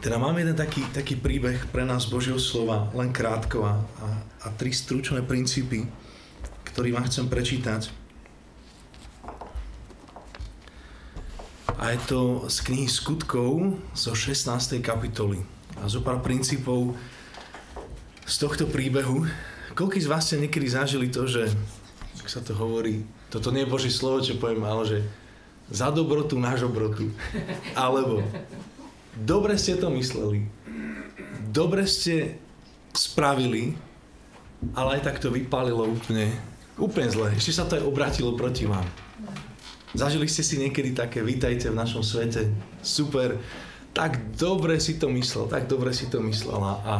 Teda máme jeden taký, taký príbeh pre nás Božieho slova, len krátko a, a, tri stručné princípy, ktorý vám chcem prečítať. A je to z knihy Skutkov zo 16. kapitoly. A zo pár princípov z tohto príbehu. Koľký z vás ste niekedy zažili to, že, ak sa to hovorí, toto nie je Boží slovo, čo poviem, ale že za dobrotu náš obrotu. Alebo dobre ste to mysleli, dobre ste spravili, ale aj tak to vypálilo úplne, úplne zle. Ešte sa to aj obratilo proti vám. Zažili ste si niekedy také, vítajte v našom svete, super, tak dobre si to myslel, tak dobre si to myslela a,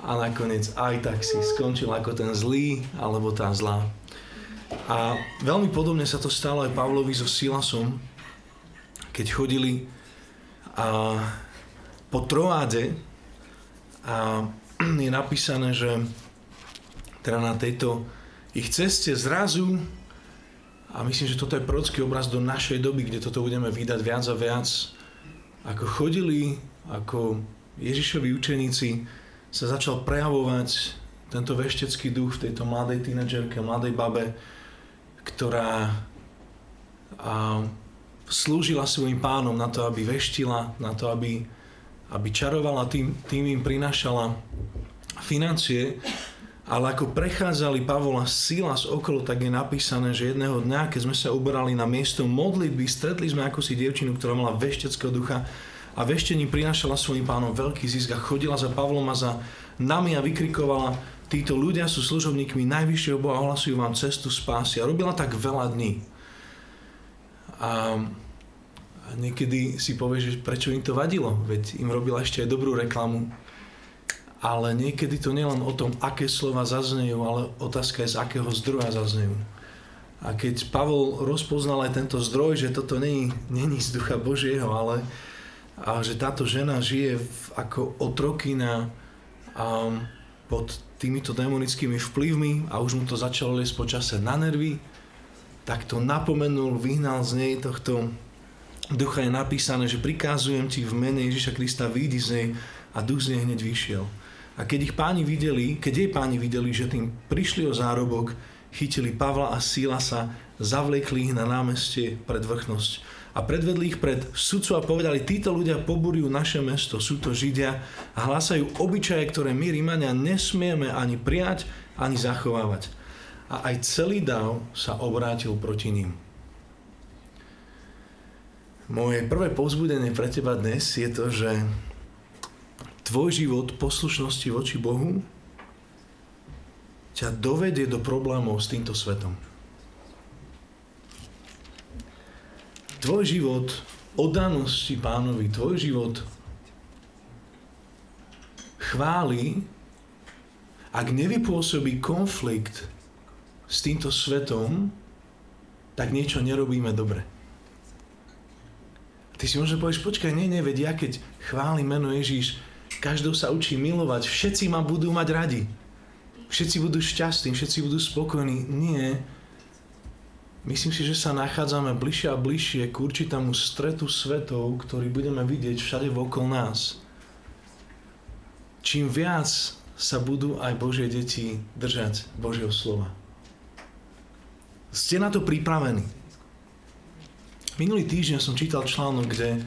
a nakoniec aj tak si skončil ako ten zlý alebo tá zlá. A veľmi podobne sa to stalo aj Pavlovi so Silasom, keď chodili a, po Troáde a je napísané, že teda na tejto ich ceste zrazu a myslím, že toto je prorocký obraz do našej doby, kde toto budeme vydať viac a viac. Ako chodili, ako Ježišovi učeníci sa začal prejavovať tento veštecký duch v tejto mladej tínedžerke, mladej babe, ktorá a, slúžila svojim pánom na to, aby veštila, na to, aby, aby čarovala, tým, tým im prinášala financie ale ako prechádzali Pavol a Silas okolo, tak je napísané, že jedného dňa, keď sme sa uberali na miesto modlitby, stretli sme ako si dievčinu, ktorá mala vešteckého ducha a veštení prinášala svojim pánom veľký zisk a chodila za Pavlom a za nami a vykrikovala, títo ľudia sú služobníkmi najvyššieho Boha, ohlasujú vám cestu spásy. A robila tak veľa dní. A niekedy si povieš, že prečo im to vadilo, veď im robila ešte aj dobrú reklamu ale niekedy to nie len o tom, aké slova zaznejú, ale otázka je, z akého zdroja zaznejú. A keď Pavol rozpoznal aj tento zdroj, že toto není, není z ducha Božieho, ale a že táto žena žije v, ako otrokina a pod týmito demonickými vplyvmi a už mu to začalo liesť počase na nervy, tak to napomenul, vyhnal z nej tohto ducha je napísané, že prikázujem ti v mene Ježiša Krista, výjdi z nej a duch z nej hneď vyšiel. A keď ich páni videli, keď jej páni videli, že tým prišli o zárobok, chytili Pavla a sa, zavlekli ich na námestie pred vrchnosť a predvedli ich pred sudcu a povedali, títo ľudia poburujú naše mesto, sú to Židia a hlásajú obyčaje, ktoré my Rímania nesmieme ani prijať, ani zachovávať. A aj celý dáv sa obrátil proti ním. Moje prvé povzbudenie pre teba dnes je to, že tvoj život poslušnosti voči Bohu ťa dovedie do problémov s týmto svetom. Tvoj život oddanosti pánovi, tvoj život chváli, ak nevypôsobí konflikt s týmto svetom, tak niečo nerobíme dobre. Ty si možno povieš, počkaj, nie, nie, veď ja keď chválim meno Ježíš, každou sa učí milovať, všetci ma budú mať radi. Všetci budú šťastní, všetci budú spokojní. Nie. Myslím si, že sa nachádzame bližšie a bližšie k určitému stretu svetov, ktorý budeme vidieť všade vokol nás. Čím viac sa budú aj Božie deti držať Božieho slova. Ste na to pripravení. Minulý týždeň som čítal článok, kde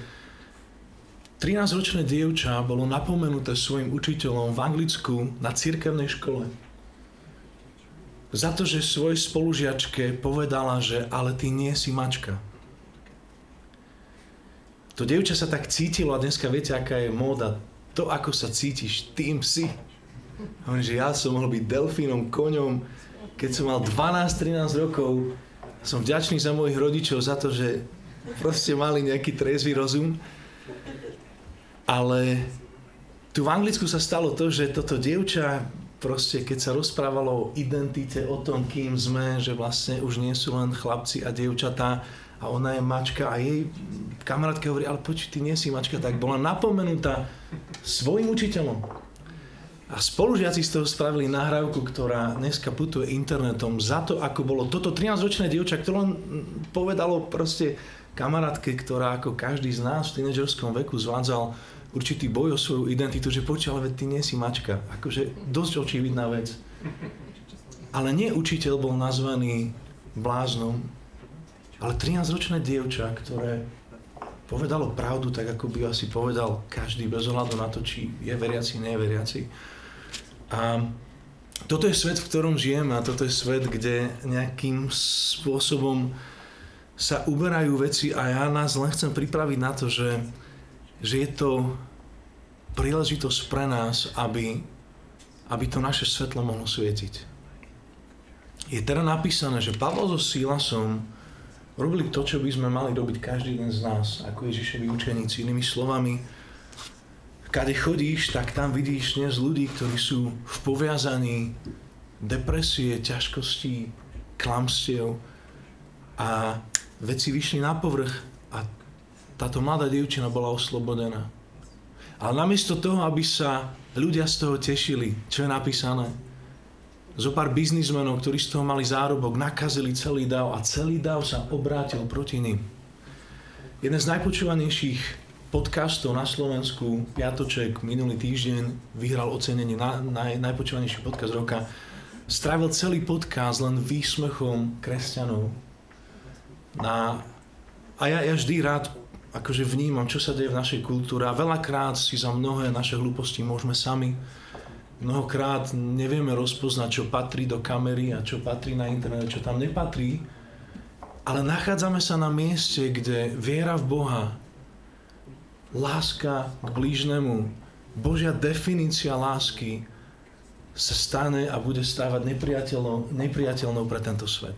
13-ročné dievča bolo napomenuté svojim učiteľom v Anglicku na cirkevnej škole. Za to, že svojej spolužiačke povedala, že ale ty nie si mačka. To dievča sa tak cítilo a dneska viete, aká je móda. To, ako sa cítiš, tým si. Hovorím, že ja som mohol byť delfínom, koňom. Keď som mal 12-13 rokov, som vďačný za mojich rodičov za to, že proste mali nejaký trezvý rozum ale tu v Anglicku sa stalo to, že toto dievča proste keď sa rozprávalo o identite, o tom, kým sme, že vlastne už nie sú len chlapci a dievčatá a ona je mačka a jej kamarátka hovorí, ale poď, ty nie si mačka, tak bola napomenutá svojim učiteľom. A spolužiaci z toho spravili nahrávku, ktorá dneska putuje internetom za to, ako bolo toto 13-ročné dievča, ktoré len povedalo proste kamarátke, ktorá ako každý z nás v tínedžerskom veku zvádzal určitý boj o svoju identitu, že počuj, ale ty nie si mačka. Akože dosť očividná vec. Ale nie učiteľ bol nazvaný bláznom, ale 13-ročné dievča, ktoré povedalo pravdu tak, ako by asi povedal každý bez ohľadu na to, či je veriaci, je veriaci. A toto je svet, v ktorom žijeme a toto je svet, kde nejakým spôsobom sa uberajú veci a ja nás len chcem pripraviť na to, že, že je to príležitosť pre nás, aby, aby to naše svetlo mohlo svietiť je teda napísané, že Pavol so Silasom robili to, čo by sme mali robiť každý jeden z nás, ako Ježišovi učeníci. Inými slovami, kade chodíš, tak tam vidíš dnes ľudí, ktorí sú v poviazaní depresie, ťažkosti, klamstiev a veci vyšli na povrch a táto mladá dievčina bola oslobodená. Ale namiesto toho, aby sa ľudia z toho tešili, čo je napísané, zo pár biznismenov, ktorí z toho mali zárobok, nakazili celý dav a celý dav sa obrátil proti ním. Jeden z najpočúvanejších podcastov na Slovensku, Piatoček, minulý týždeň vyhral ocenenie na, na najpočúvanejší podcast roka. Strávil celý podcast len výsmechom kresťanov. Na, a ja, ja vždy rád akože vnímam, čo sa deje v našej kultúre a veľakrát si za mnohé naše hlúposti môžeme sami mnohokrát nevieme rozpoznať, čo patrí do kamery a čo patrí na internet, čo tam nepatrí. Ale nachádzame sa na mieste, kde viera v Boha, láska k blížnemu, Božia definícia lásky sa stane a bude stávať nepriateľnou, pre tento svet.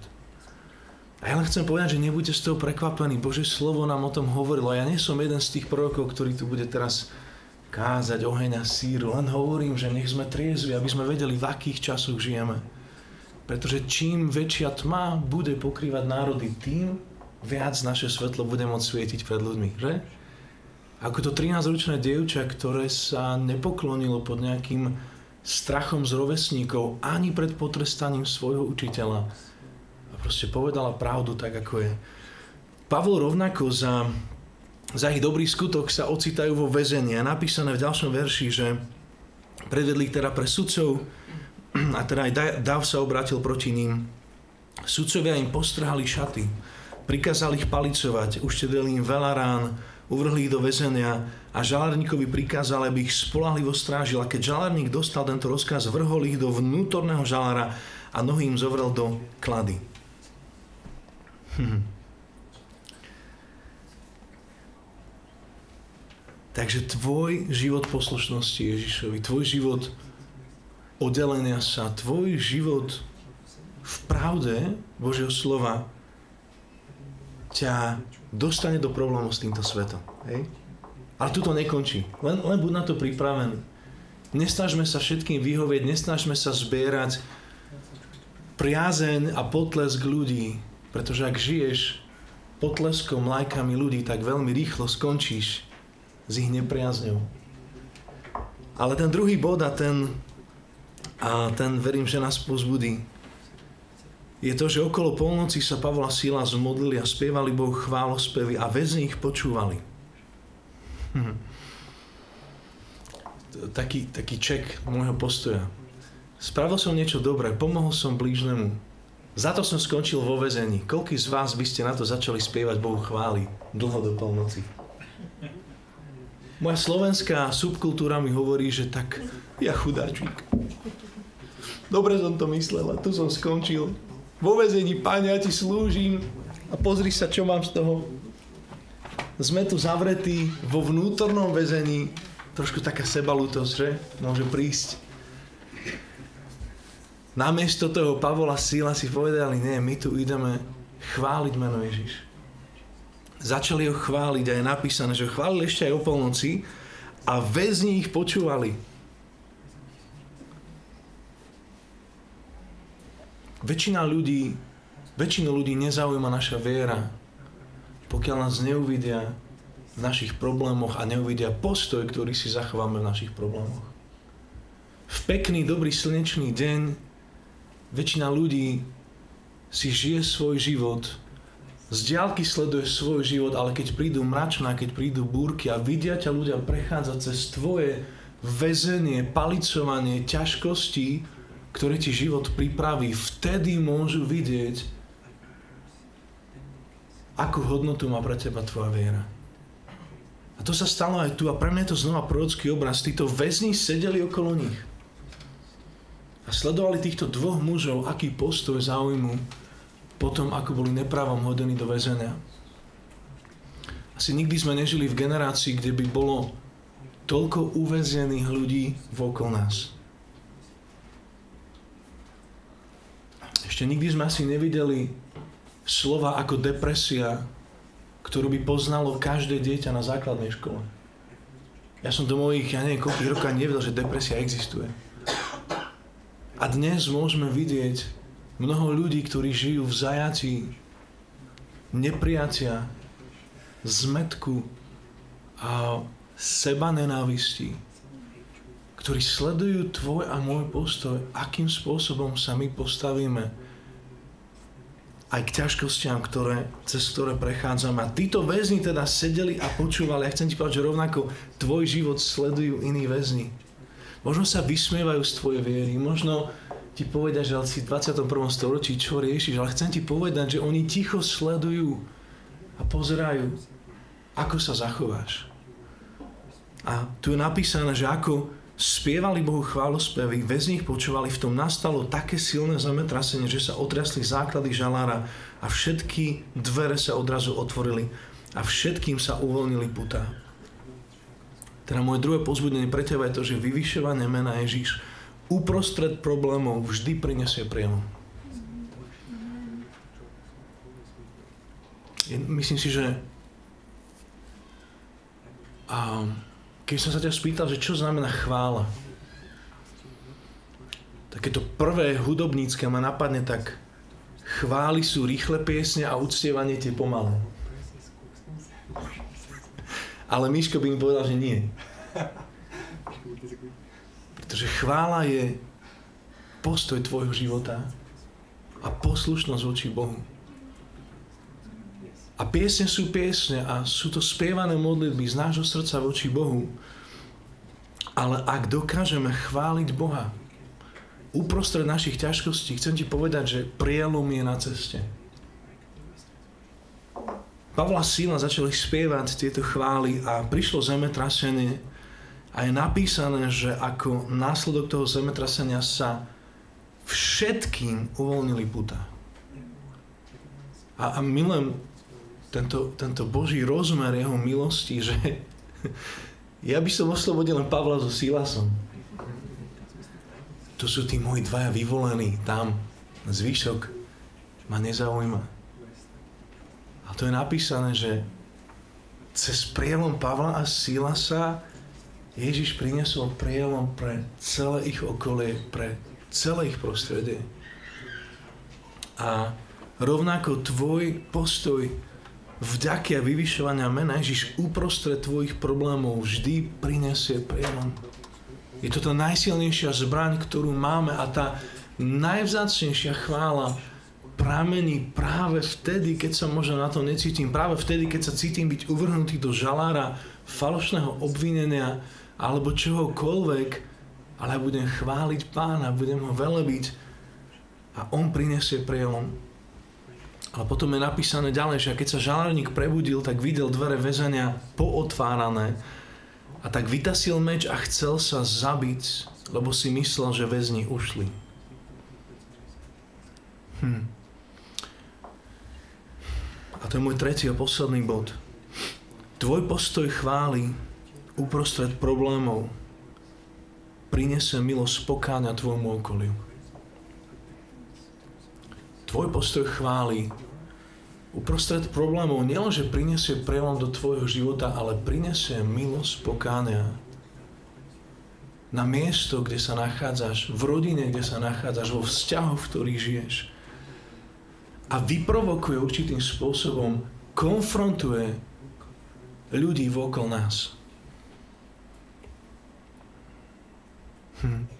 A ja len chcem povedať, že nebuďte z toho prekvapení. Bože slovo nám o tom hovorilo. Ja nie som jeden z tých prorokov, ktorý tu bude teraz kázať oheň a síru. Len hovorím, že nech sme triezvi, aby sme vedeli, v akých časoch žijeme. Pretože čím väčšia tma bude pokrývať národy, tým viac naše svetlo bude môcť svietiť pred ľuďmi, že? Ako to 13-ročné dievča, ktoré sa nepoklonilo pod nejakým strachom z rovesníkov ani pred potrestaním svojho učiteľa. A proste povedala pravdu tak, ako je. Pavol rovnako za za ich dobrý skutok sa ocitajú vo väzení. A napísané v ďalšom verši, že predvedli teda pre sudcov a teda aj Dav sa obrátil proti ním. Sudcovia im postrhali šaty, prikázali ich palicovať, uštedili im veľa rán, uvrhli ich do väzenia a žalárníkovi prikázal, aby ich spolahlivo strážil. A keď žalárník dostal tento rozkaz, vrhol ich do vnútorného žalára a nohy im zovrel do klady. Hm. Takže tvoj život poslušnosti Ježišovi, tvoj život oddelenia sa, tvoj život v pravde Božieho slova ťa dostane do problémov s týmto svetom. Hej? Ale tu to nekončí. Len, len buď na to pripravený. Nesnažme sa všetkým vyhovieť, nesnažme sa zbierať priazeň a potlesk ľudí, pretože ak žiješ potleskom, lajkami ľudí, tak veľmi rýchlo skončíš s ich nepriazňou. Ale ten druhý bod a ten, a ten verím, že nás pozbudí, je to, že okolo polnoci sa Pavla Sila zmodlili a spievali Bohu chválospevy a väzni ich počúvali. Hm. Taký, taký ček môjho postoja. Spravil som niečo dobré, pomohol som blížnemu. Za to som skončil vo väzení. Koľký z vás by ste na to začali spievať Bohu chváli dlho do polnoci? Moja slovenská subkultúra mi hovorí, že tak ja chudáčik. Dobre som to myslel a tu som skončil. Vo vezení, páne, ja ti slúžim a pozri sa, čo mám z toho. Sme tu zavretí vo vnútornom väzení. Trošku taká sebalútosť, že? Môže prísť. Namiesto toho Pavola Sila si povedali, nie, my tu ideme chváliť meno Ježiš začali ho chváliť a je napísané, že ho chválili ešte aj o polnoci a väzni ich počúvali. Väčšina ľudí, väčšinu ľudí nezaujíma naša viera, pokiaľ nás neuvidia v našich problémoch a neuvidia postoj, ktorý si zachováme v našich problémoch. V pekný, dobrý, slnečný deň väčšina ľudí si žije svoj život z diálky sleduješ svoj život, ale keď prídu mračná, keď prídu búrky a vidia ťa ľudia prechádzať cez tvoje väzenie, palicovanie, ťažkosti, ktoré ti život pripraví, vtedy môžu vidieť, akú hodnotu má pre teba tvoja viera. A to sa stalo aj tu a pre mňa je to znova prorocký obraz. Títo väzni sedeli okolo nich a sledovali týchto dvoch mužov, aký postoj zaujmu potom, ako boli nepravom hodení do väzenia. Asi nikdy sme nežili v generácii, kde by bolo toľko uväzených ľudí vokol nás. Ešte nikdy sme asi nevideli slova ako depresia, ktorú by poznalo každé dieťa na základnej škole. Ja som do mojich, ja neviem, koľkých rokov nevedel, že depresia existuje. A dnes môžeme vidieť Mnoho ľudí, ktorí žijú v zajatí nepriatia, zmetku a seba nenávisti, ktorí sledujú tvoj a môj postoj, akým spôsobom sa my postavíme aj k ťažkostiam, ktoré, cez ktoré prechádzame. A títo väzni teda sedeli a počúvali. Ja chcem ti povedať, že rovnako tvoj život sledujú iní väzni. Možno sa vysmievajú z tvojej viery, možno ti povedať, že si v 21. storočí čo riešiš, ale chcem ti povedať, že oni ticho sledujú a pozerajú, ako sa zachováš. A tu je napísané, že ako spievali Bohu chválospevy, väzni ich počúvali, v tom nastalo také silné zemetrasenie, že sa otriasli základy žalára a všetky dvere sa odrazu otvorili a všetkým sa uvoľnili putá. Teda moje druhé pozbudenie pre teba je to, že vyvyšovanie mena Ježíš uprostred problémov vždy prinesie prielom. Myslím si, že a keď som sa ťa spýtal, že čo znamená chvála, takéto prvé hudobnícke ma napadne tak chvály sú rýchle piesne a uctievanie tie pomalé. Ale Miško by mi povedal, že nie. Pretože chvála je postoj tvojho života a poslušnosť voči Bohu. A piesne sú piesne a sú to spievané modlitby z nášho srdca voči Bohu. Ale ak dokážeme chváliť Boha uprostred našich ťažkostí, chcem ti povedať, že prielom je na ceste. Pavla Sila začali spievať tieto chvály a prišlo zemetrasenie a je napísané, že ako následok toho zemetrasenia sa všetkým uvoľnili puta. A, a milujem tento, tento Boží rozmer jeho milosti, že ja by som oslobodil len Pavla so Silasom. To sú tí moji dvaja vyvolení tam. Zvyšok ma nezaujíma. A to je napísané, že cez prielom Pavla a Silasa Ježiš priniesol prielom pre celé ich okolie, pre celé ich prostredie. A rovnako tvoj postoj vďaky a vyvyšovania mena Ježiš uprostred tvojich problémov vždy prinesie prielom. Je to tá najsilnejšia zbraň, ktorú máme a tá najvzácnejšia chvála pramení práve vtedy, keď sa možno na to necítim, práve vtedy, keď sa cítim byť uvrhnutý do žalára falošného obvinenia, alebo čohokoľvek, ale budem chváliť pána, budem ho velebiť a on prinesie prielom. Ale potom je napísané ďalej, že keď sa žalárnik prebudil, tak videl dvere väzenia pootvárané a tak vytasil meč a chcel sa zabiť, lebo si myslel, že väzni ušli. Hm. A to je môj tretí a posledný bod. Tvoj postoj chváli uprostred problémov prinesie milosť pokáňa tvojmu okoliu. Tvoj postoj chváli uprostred problémov nielenže prinesie prelom do tvojho života, ale prinesie milosť pokáňa na miesto, kde sa nachádzaš, v rodine, kde sa nachádzaš, vo vzťahoch, v ktorých žiješ. A vyprovokuje určitým spôsobom, konfrontuje ľudí vokol nás. Hm.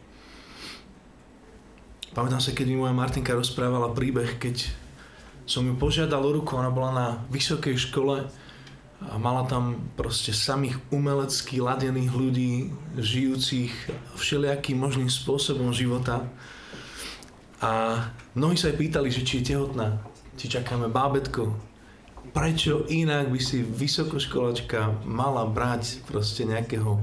Pamätám sa, keď mi moja Martinka rozprávala príbeh, keď som ju požiadal o ruku, ona bola na vysokej škole a mala tam proste samých umelecky ladených ľudí, žijúcich všelijakým možným spôsobom života. A mnohí sa aj pýtali, že či je tehotná, či čakáme bábetko. Prečo inak by si vysokoškolačka mala brať proste nejakého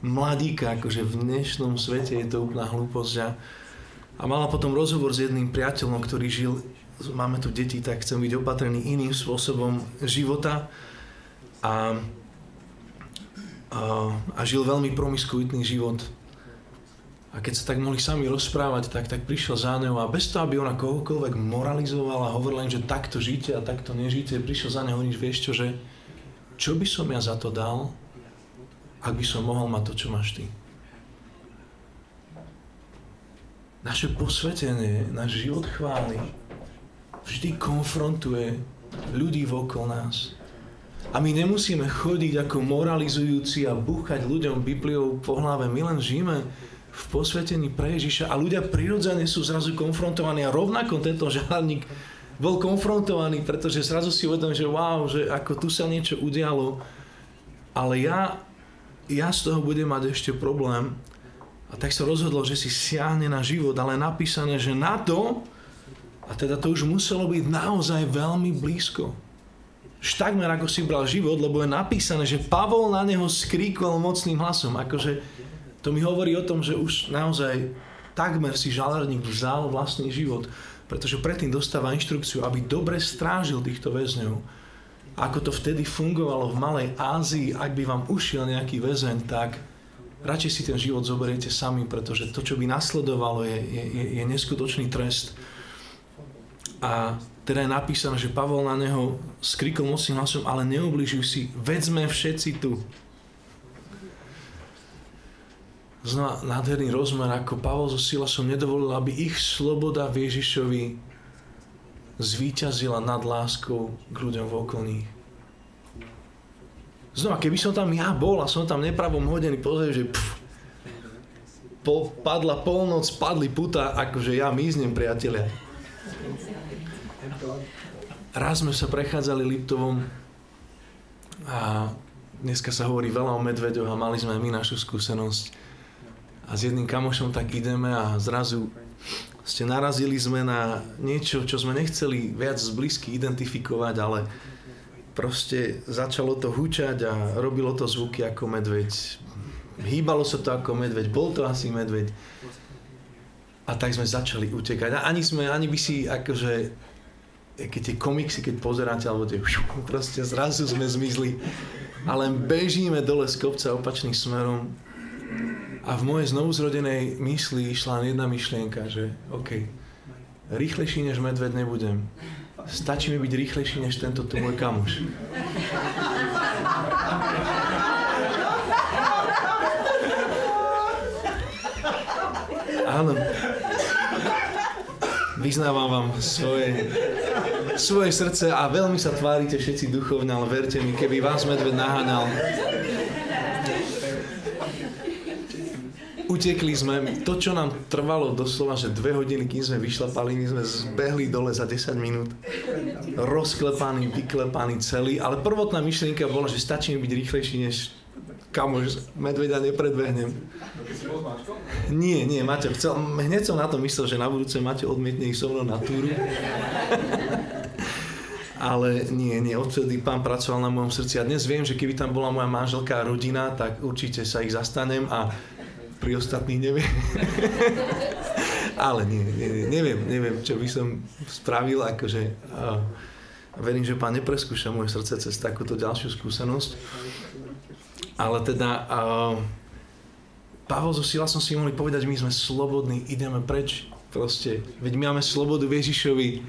mladíka, akože v dnešnom svete je to úplná hlúposť. A, a mala potom rozhovor s jedným priateľom, ktorý žil, máme tu deti, tak chcem byť opatrený iným spôsobom života. A, a, a žil veľmi promiskuitný život. A keď sa tak mohli sami rozprávať, tak, tak prišiel za ňou a bez toho, aby ona kohokoľvek moralizovala hovorila im, že takto žite a takto nežite, prišiel za ňou a hovorí, vieš čo, že čo by som ja za to dal, ak by som mohol mať to, čo máš ty. Naše posvetenie, náš život chvály vždy konfrontuje ľudí vokol nás. A my nemusíme chodiť ako moralizujúci a búchať ľuďom Bibliou po hlave. My len žijeme v posvetení pre Ježiša a ľudia prirodzene sú zrazu konfrontovaní a rovnako tento žalník bol konfrontovaný, pretože zrazu si uvedom, že wow, že ako tu sa niečo udialo, ale ja ja z toho budem mať ešte problém. A tak sa rozhodlo, že si siahne na život, ale napísané, že na to, a teda to už muselo byť naozaj veľmi blízko. Už takmer ako si bral život, lebo je napísané, že Pavol na neho skríkol mocným hlasom. Akože to mi hovorí o tom, že už naozaj takmer si žalerník vzal vlastný život, pretože predtým dostáva inštrukciu, aby dobre strážil týchto väzňov ako to vtedy fungovalo v Malej Ázii, ak by vám ušiel nejaký väzeň, tak radšej si ten život zoberiete sami, pretože to, čo by nasledovalo, je, je, je neskutočný trest. A teda je napísané, že Pavol na neho skrikol mocným hlasom, ale neubližuj si, veď všetci tu. Znova nádherný rozmer, ako Pavol so Silasom nedovolil, aby ich sloboda v Ježišovi zvíťazila nad láskou k ľuďom v okolí. Znova, keby som tam ja bol a som tam nepravom hodený, pozrieť, že pff, po, padla polnoc, padli puta, akože ja miznem, priatelia. Raz sme sa prechádzali Liptovom a dneska sa hovorí veľa o medveďoch a mali sme aj my našu skúsenosť. A s jedným kamošom tak ideme a zrazu ste narazili sme na niečo, čo sme nechceli viac zblízky identifikovať, ale proste začalo to hučať a robilo to zvuky ako medveď. Hýbalo sa to ako medveď, bol to asi medveď. A tak sme začali utekať. A ani sme, ani by si akože keď tie komiksy, keď pozeráte, alebo tie proste zrazu sme zmizli. Ale bežíme dole z kopca opačným smerom a v mojej znovuzrodenej mysli išla len jedna myšlienka, že OK, rýchlejší než medved nebudem. Stačí mi byť rýchlejší než tento tu môj kamoš. Áno. Vyznávam vám svoje, svoje srdce a veľmi sa tvárite všetci duchovne, ale verte mi, keby vás medved naháňal, utekli sme, to čo nám trvalo doslova, že dve hodiny, kým sme vyšlapali, my sme zbehli dole za 10 minút, rozklepaný, vyklepaný celý, ale prvotná myšlienka bola, že stačí mi byť rýchlejší, než kamož, medveďa nepredbehnem. Nie, nie, Maťo, chcel, hneď som na to myslel, že na budúce Maťo odmietne ich so mnou na túru. ale nie, nie, odtedy pán pracoval na mojom srdci a dnes viem, že keby tam bola moja manželka a rodina, tak určite sa ich zastanem a pri ostatných neviem. Ale nie, nie, neviem, neviem, čo by som spravil, akože uh, verím, že pán nepreskúša moje srdce cez takúto ďalšiu skúsenosť. Ale teda uh, Pavel so Silasom si mohli povedať, my sme slobodní, ideme preč. Proste, veď my máme slobodu Ježišovi.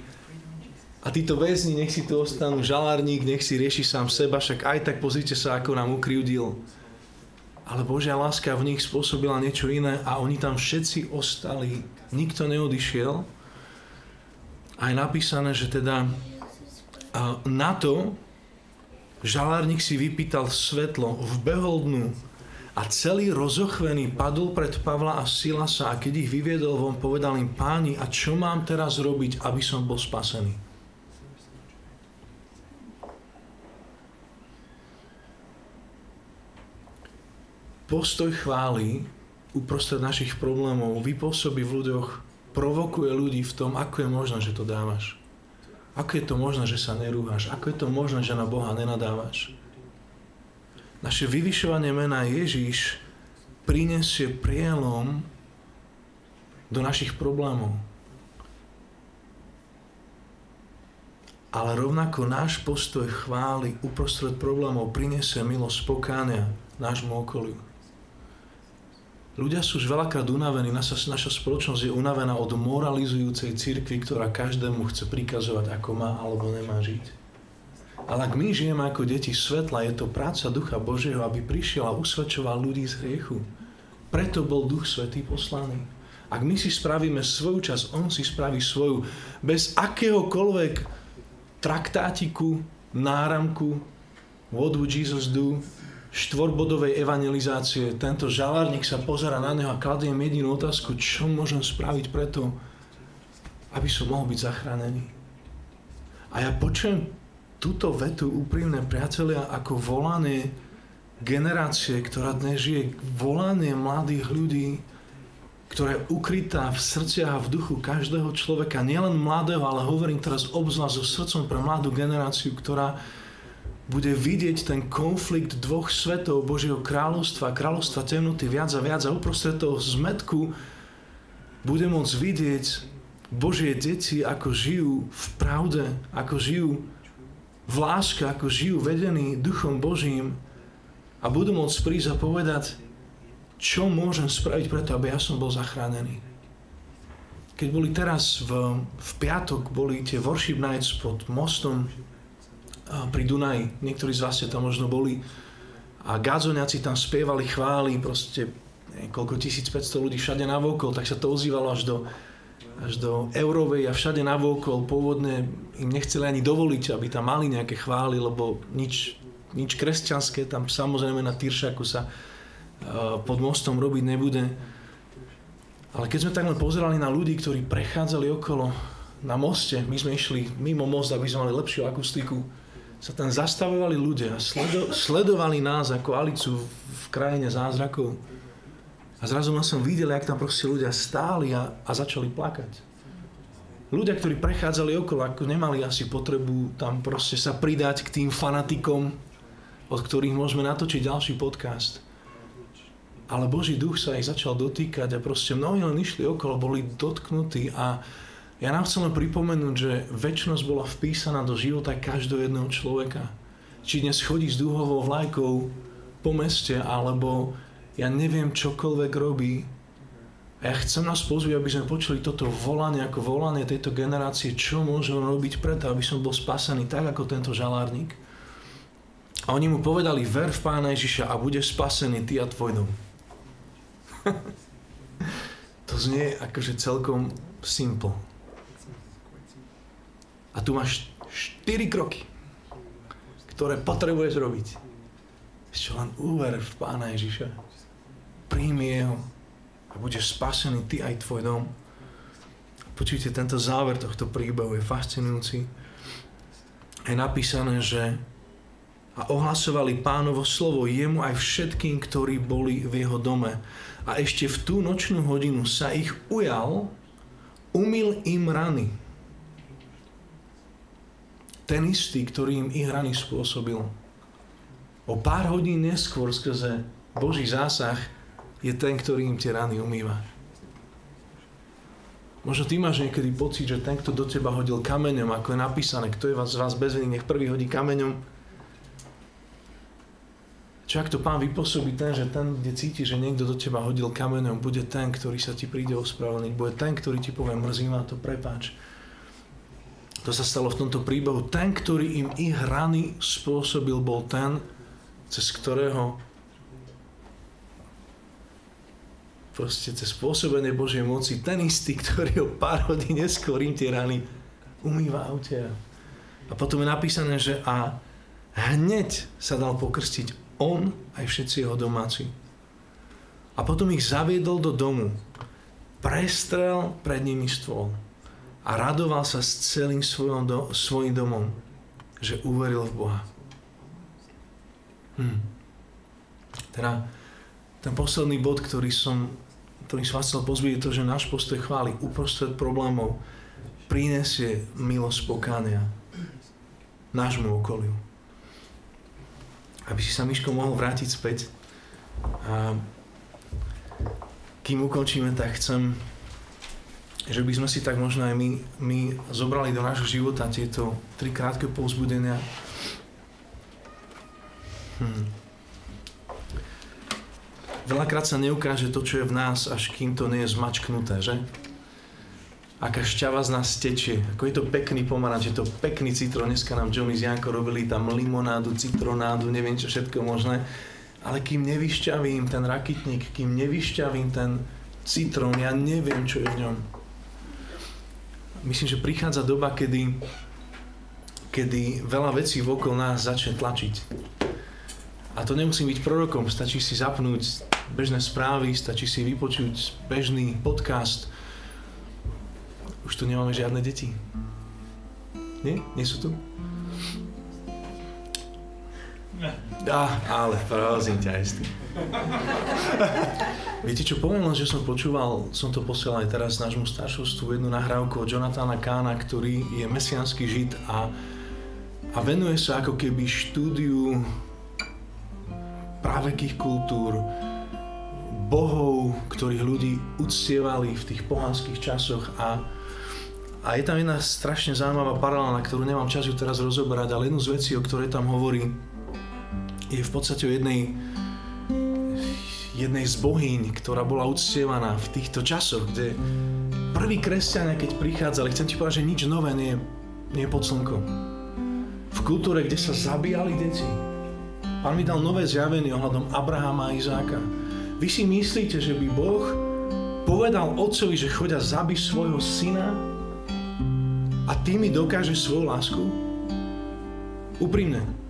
A títo väzni, nech si tu ostanú, žalárnik, nech si rieši sám seba, však aj tak pozrite sa, ako nám ukryudil ale Božia láska v nich spôsobila niečo iné a oni tam všetci ostali, nikto neodišiel. A je napísané, že teda na to žalárnik si vypýtal svetlo, vbehol dnu a celý rozochvený padol pred Pavla a Silasa a keď ich vyviedol von, povedal im páni, a čo mám teraz robiť, aby som bol spasený? Postoj chvály uprostred našich problémov vypôsobí v ľuďoch, provokuje ľudí v tom, ako je možné, že to dávaš. Ako je to možné, že sa nerúhaš? Ako je to možné, že na Boha nenadávaš? Naše vyvyšovanie mena Ježíš prinesie prielom do našich problémov. Ale rovnako náš postoj chvály uprostred problémov prinesie milosť pokáňa nášmu okoliu. Ľudia sú už veľakrát unavení, naša, naša spoločnosť je unavená od moralizujúcej cirkvi, ktorá každému chce prikazovať, ako má alebo nemá žiť. Ale ak my žijeme ako deti svetla, je to práca Ducha Božieho, aby prišiel a usvedčoval ľudí z hriechu. Preto bol Duch Svetý poslaný. Ak my si spravíme svoju časť, On si spraví svoju. Bez akéhokoľvek traktátiku, náramku, what would Jesus do, štvorbodovej evangelizácie tento žalárnik sa pozera na neho a kladie im jedinú otázku, čo môžem spraviť preto, aby som mohol byť zachránený. A ja počujem túto vetu úprimné priatelia ako volanie generácie, ktorá dnes žije, volanie mladých ľudí, ktorá je ukrytá v srdciach a v duchu každého človeka, nielen mladého, ale hovorím teraz obzvlášť so srdcom pre mladú generáciu, ktorá bude vidieť ten konflikt dvoch svetov Božieho kráľovstva, kráľovstva temnoty viac a viac a uprostred toho zmetku bude môcť vidieť Božie deti, ako žijú v pravde, ako žijú v láske, ako žijú vedení Duchom Božím a budú môcť prísť a povedať, čo môžem spraviť preto, aby ja som bol zachránený. Keď boli teraz v, v piatok, boli tie worship nights pod mostom pri Dunaji. Niektorí z vás ste tam možno boli. A gazoniaci tam spievali chvály, proste koľko 1500 ľudí všade navokol, tak sa to ozývalo až do, až do Eurovej a všade navokol. Pôvodne im nechceli ani dovoliť, aby tam mali nejaké chvály, lebo nič, nič kresťanské tam samozrejme na Tyršaku sa uh, pod mostom robiť nebude. Ale keď sme tak len pozerali na ľudí, ktorí prechádzali okolo na moste, my sme išli mimo most, aby sme mali lepšiu akustiku, sa tam zastavovali ľudia, sledo, sledovali nás ako Alicu v krajine zázrakov. A zrazu ma som videl, jak tam proste ľudia stáli a, a začali plakať. Ľudia, ktorí prechádzali okolo, ako nemali asi potrebu tam proste sa pridať k tým fanatikom, od ktorých môžeme natočiť ďalší podcast. Ale Boží duch sa ich začal dotýkať a proste mnohí len išli okolo, boli dotknutí a ja nám chcem len pripomenúť, že väčšnosť bola vpísaná do života každého jedného človeka. Či dnes chodí s dúhovou vlajkou po meste, alebo ja neviem čokoľvek robí. A ja chcem nás pozvať, aby sme počuli toto volanie ako volanie tejto generácie, čo môžem robiť preto, aby som bol spasený tak ako tento žalárnik. A oni mu povedali, ver v Pána Ježiša a bude spasený ty a tvoj dom. to znie akože celkom simple. A tu máš 4 kroky, ktoré potrebuješ robiť. Ešte len úver v Pána Ježiša. Príjmi Jeho a budeš spasený ty aj tvoj dom. Počujte, tento záver tohto príbehu je fascinujúci. Je napísané, že a ohlasovali pánovo slovo jemu aj všetkým, ktorí boli v jeho dome. A ešte v tú nočnú hodinu sa ich ujal, umil im rany ten istý, ktorý im ich rany spôsobil. O pár hodín neskôr skrze Boží zásah je ten, ktorý im tie rany umýva. Možno ty máš niekedy pocit, že ten, kto do teba hodil kameňom, ako je napísané, kto je z vás bez viny, nech prvý hodí kameňom. Čo ak to pán vypôsobí ten, že ten, kde cíti, že niekto do teba hodil kameňom, bude ten, ktorý sa ti príde ospravedlniť, bude ten, ktorý ti povie, mrzí ma to, prepáč to sa stalo v tomto príbehu. Ten, ktorý im ich rany spôsobil, bol ten, cez ktorého proste cez spôsobenie Božej moci, ten istý, ktorý o pár hodín neskôr im tie rany umýva a utiera. A potom je napísané, že a hneď sa dal pokrstiť on aj všetci jeho domáci. A potom ich zaviedol do domu. Prestrel pred nimi stôl a radoval sa s celým svojom do, svojim domom, že uveril v Boha. Hm. Teda, ten posledný bod, ktorý som, ktorý som vás chcel pozvieť, je to, že náš postoj chváli uprostred problémov prinesie milosť pokánia nášmu okoliu. Aby si sa Miško mohol vrátiť späť. A kým ukončíme, tak chcem, že by sme si tak možno aj my, my zobrali do nášho života tieto tri krátke povzbudenia. Hmm. Veľakrát sa neukáže to, čo je v nás, až kým to nie je zmačknuté, že? Aká šťava z nás tečie. Ako je to pekný pomaranč, je to pekný citrón. Dneska nám Johnny z Janko robili tam limonádu, citronádu, neviem čo všetko možné ale kým nevyšťavím ten rakitník, kým nevyšťavím ten citrón, ja neviem, čo je v ňom. Myslím, že prichádza doba, kedy, kedy veľa vecí vokol nás začne tlačiť. A to nemusí byť prorokom, stačí si zapnúť bežné správy, stačí si vypočuť bežný podcast. Už tu nemáme žiadne deti. Nie? Nie sú tu? Á, ale prosím ťa, istý. Viete čo, poviem len, že som počúval, som to posielal aj teraz nášmu staršovstvu, jednu nahrávku od Jonathana Kána, ktorý je mesiánsky žid a, a venuje sa ako keby štúdiu právekých kultúr, bohov, ktorých ľudí uctievali v tých pohanských časoch a, a je tam jedna strašne zaujímavá paralela, na ktorú nemám čas ju teraz rozoberať, ale jednu z vecí, o ktorej tam hovorí, je v podstate o jednej, jednej z bohyň, ktorá bola uctievaná v týchto časoch, kde prví kresťania, keď prichádzali, chcem ti povedať, že nič nové nie, nie je pod slnkom. V kultúre, kde sa zabíjali deti. Pán mi dal nové zjavenie ohľadom Abrahama a Izáka. Vy si myslíte, že by Boh povedal otcovi, že chodia zabiť svojho syna a tým mi dokáže svoju lásku? Úprimne,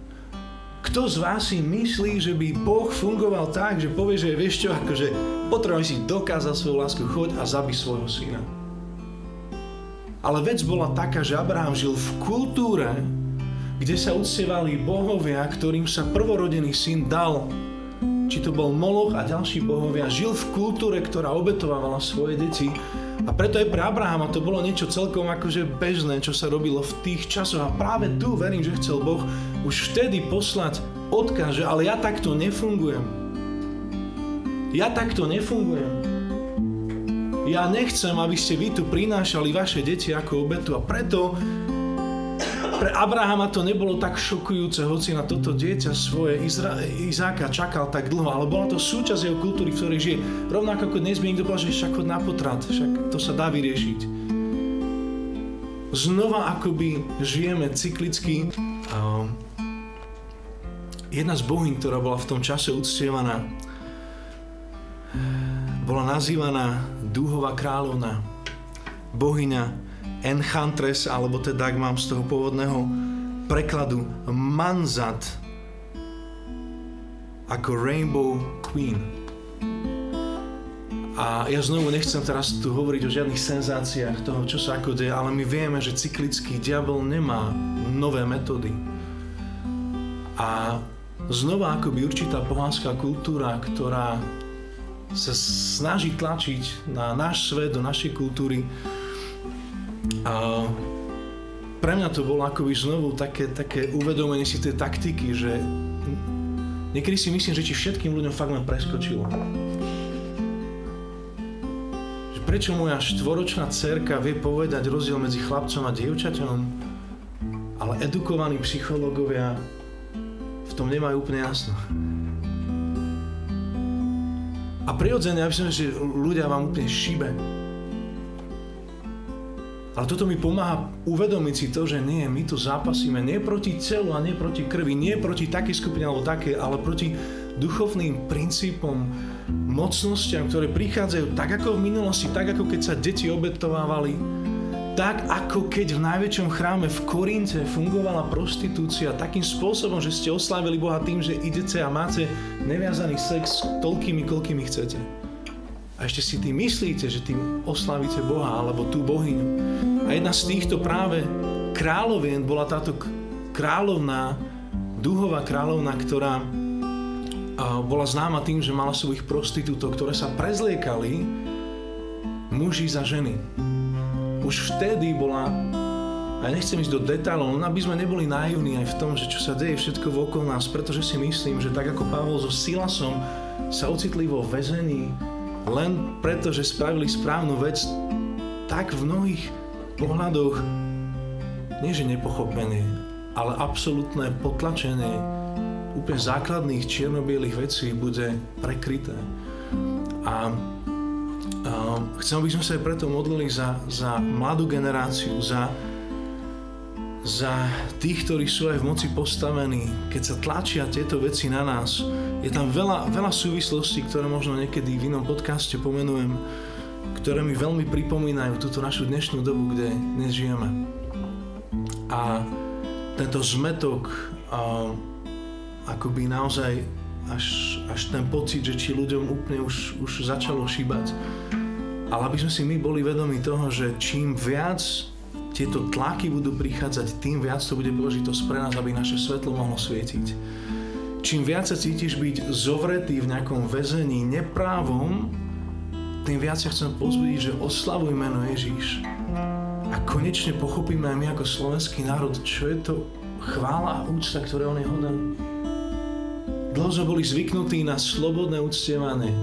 kto z vás si myslí, že by Boh fungoval tak, že povie, že vieš čo, akože potrebujem si dokázať svoju lásku, choď a zabi svojho syna. Ale vec bola taká, že Abraham žil v kultúre, kde sa uctievali bohovia, ktorým sa prvorodený syn dal. Či to bol Moloch a ďalší bohovia. Žil v kultúre, ktorá obetovávala svoje deti a preto aj pre Abrahama to bolo niečo celkom akože bežné, čo sa robilo v tých časoch. A práve tu verím, že chcel Boh už vtedy poslať odkaz, že ale ja takto nefungujem. Ja takto nefungujem. Ja nechcem, aby ste vy tu prinášali vaše deti ako obetu a preto pre Abrahama to nebolo tak šokujúce, hoci na toto dieťa svoje Izra- Izáka čakal tak dlho, ale bola to súčasť jeho kultúry, v ktorej žije. Rovnako ako dnes by niekto povedal, že však chod na potrat, však to sa dá vyriešiť. Znova akoby žijeme cyklicky. Jedna z bohyň, ktorá bola v tom čase uctievaná, bola nazývaná Dúhová kráľovna, bohyňa Enchantress, alebo teda ak mám z toho pôvodného prekladu Manzat ako Rainbow Queen. A ja znovu nechcem teraz tu hovoriť o žiadnych senzáciách toho, čo sa ako deje, ale my vieme, že cyklický diabol nemá nové metódy. A znova akoby určitá pohánska kultúra, ktorá sa snaží tlačiť na náš svet, do našej kultúry, a pre mňa to bolo akoby znovu také, také uvedomenie si tej taktiky, že niekedy si myslím, že či všetkým ľuďom fakt len preskočilo. Že prečo moja štvoročná cerka vie povedať rozdiel medzi chlapcom a dievčaťom, ale edukovaní psychológovia v tom nemajú úplne jasno. A prirodzene, ja myslím, že ľudia vám úplne šibe ale toto mi pomáha uvedomiť si to, že nie, my tu zápasíme nie proti celu a nie proti krvi, nie proti takej skupine alebo také, ale proti duchovným princípom, mocnostiam, ktoré prichádzajú tak ako v minulosti, tak ako keď sa deti obetovávali, tak ako keď v najväčšom chráme v Korinte fungovala prostitúcia takým spôsobom, že ste oslávili Boha tým, že idete a máte neviazaný sex s toľkými, koľkými chcete. A ešte si tým myslíte, že tým oslavíte Boha alebo tú bohyňu. A jedna z týchto práve kráľovien bola táto kráľovná, duhová kráľovná, ktorá bola známa tým, že mala svojich prostitútov, ktoré sa prezliekali muži za ženy. Už vtedy bola a nechcem ísť do detailov, len aby sme neboli naivní aj v tom, že čo sa deje všetko vokol nás, pretože si myslím, že tak ako Pavol so Silasom sa ocitli vo väzení len preto, že spravili správnu vec, tak v mnohých pohľadoch nie že nepochopené, ale absolútne potlačenie úplne základných čiernobielých vecí bude prekryté. A, a chcem, aby sme sa aj preto modlili za, za mladú generáciu, za, za tých, ktorí sú aj v moci postavení, keď sa tlačia tieto veci na nás. Je tam veľa, veľa súvislostí, ktoré možno niekedy v inom podcaste pomenujem, ktoré mi veľmi pripomínajú túto našu dnešnú dobu, kde dnes žijeme. A tento zmetok, a, akoby naozaj až, až ten pocit, že či ľuďom úplne už, už začalo šíbať. Ale aby sme si my boli vedomi toho, že čím viac tieto tlaky budú prichádzať, tým viac to bude dôležitosť pre nás, aby naše svetlo mohlo svietiť. Čím viac sa cítiš byť zovretý v nejakom väzení neprávom, tým viac sa chcem pozbudiť, že oslavuj meno Ježíš. A konečne pochopíme aj my ako slovenský národ, čo je to chvála a úcta, ktoré on je hoden. Dlho sme boli zvyknutí na slobodné uctievanie.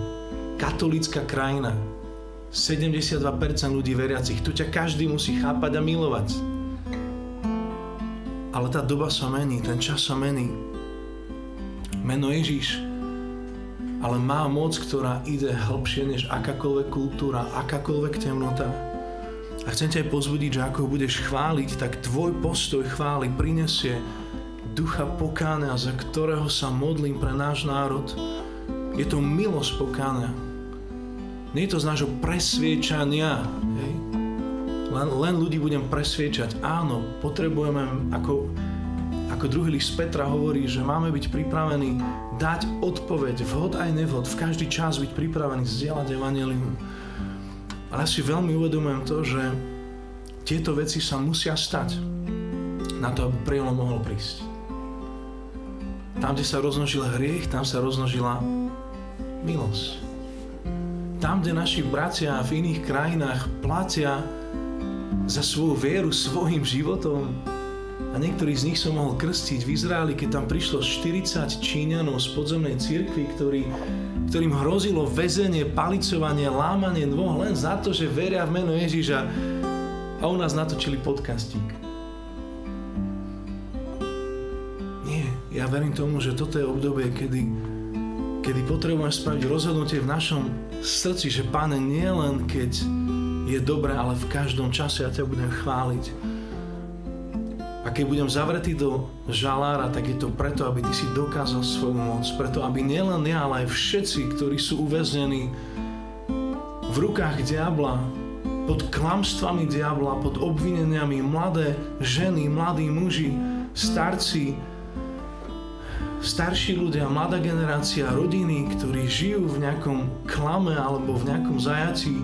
Katolícka krajina, 72% ľudí veriacich. Tu ťa každý musí chápať a milovať. Ale tá doba sa mení, ten čas sa mení. Meno Ježíš ale má moc, ktorá ide hlbšie než akákoľvek kultúra, akákoľvek temnota. A chcem ťa aj pozbudiť, že ako ho budeš chváliť, tak tvoj postoj chvály prinesie ducha pokáňa, za ktorého sa modlím pre náš národ. Je to milosť pokáňa. Nie je to z nášho presviečania. Hej? Len, len ľudí budem presviečať. Áno, potrebujeme, ako, ako druhý list Petra hovorí, že máme byť pripravení dať odpoveď, vhod aj nevhod, v každý čas byť pripravení zdieľať evanelium. Ale ja si veľmi uvedomujem to, že tieto veci sa musia stať na to, aby prielom mohol prísť. Tam, kde sa roznožil hriech, tam sa roznožila milosť tam, kde naši bratia v iných krajinách platia za svoju vieru svojim životom, a niektorí z nich som mohol krstiť v Izraeli, keď tam prišlo 40 Číňanov z podzemnej cirkvi, ktorý, ktorým hrozilo väzenie, palicovanie, lámanie dvoch len za to, že veria v meno Ježíša a u nás natočili podcastík. Nie, ja verím tomu, že toto je obdobie, kedy kedy potrebujeme spraviť rozhodnutie v našom srdci, že Pane, nie len keď je dobré, ale v každom čase ja ťa budem chváliť. A keď budem zavretý do žalára, tak je to preto, aby ty si dokázal svoju moc. Preto, aby nielen ja, ale aj všetci, ktorí sú uväznení v rukách diabla, pod klamstvami diabla, pod obvineniami mladé ženy, mladí muži, starci, starší ľudia, mladá generácia, rodiny, ktorí žijú v nejakom klame alebo v nejakom zajaci,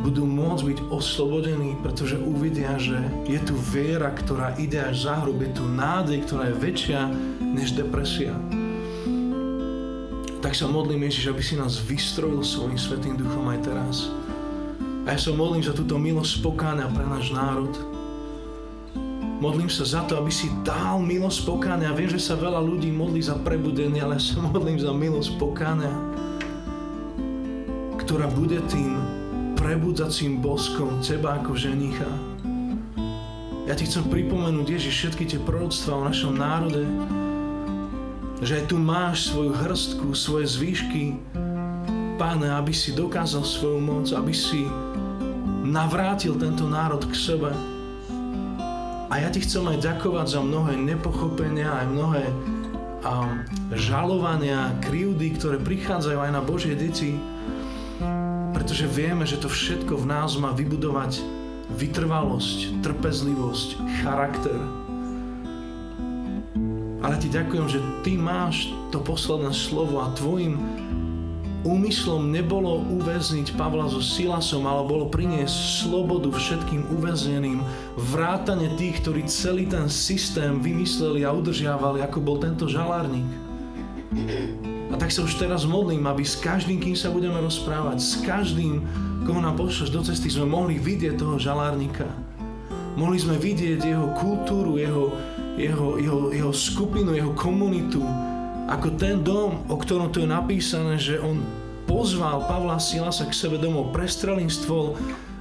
budú môcť byť oslobodení, pretože uvidia, že je tu viera, ktorá ide až za hrob, je tu nádej, ktorá je väčšia než depresia. Tak sa modlím, Ježiš, aby si nás vystrojil svojim Svetým Duchom aj teraz. A ja sa modlím za túto milosť pokáňa pre náš národ, Modlím sa za to, aby si dal milosť pokáňa. Viem, že sa veľa ľudí modlí za prebudenie, ale ja sa modlím za milosť pokáňa, ktorá bude tým prebudzacím boskom teba ako ženicha. Ja ti chcem pripomenúť, Ježiš, všetky tie proroctvá o našom národe, že aj tu máš svoju hrstku, svoje zvýšky, Páne, aby si dokázal svoju moc, aby si navrátil tento národ k sebe, a ja ti chcem aj ďakovať za mnohé nepochopenia, aj mnohé um, žalovania, krivdy, ktoré prichádzajú aj na Božie deti, pretože vieme, že to všetko v nás má vybudovať vytrvalosť, trpezlivosť, charakter. Ale ti ďakujem, že ty máš to posledné slovo a tvojim Úmyslom nebolo uväzniť Pavla so Silasom, ale bolo priniesť slobodu všetkým uväzneným, vrátane tých, ktorí celý ten systém vymysleli a udržiavali, ako bol tento žalárnik. A tak sa už teraz modlím, aby s každým, kým sa budeme rozprávať, s každým, koho nám pošleš do cesty, sme mohli vidieť toho žalárnika. Mohli sme vidieť jeho kultúru, jeho, jeho, jeho, jeho skupinu, jeho komunitu, ako ten dom, o ktorom tu je napísané, že on pozval Pavla Silasa k sebe domov, prestrelil stôl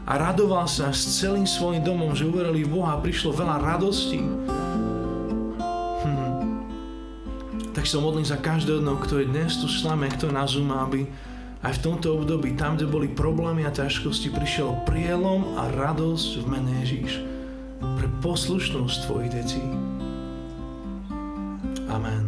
a radoval sa s celým svojim domom, že uverili v Boha prišlo veľa radosti. Tak sa modlím za každého kto je dnes tu s nami, kto na Zoom, aby aj v tomto období, tam, kde boli problémy a ťažkosti, prišiel prielom a radosť v mene Ježíš pre poslušnosť tvojich detí. Amen.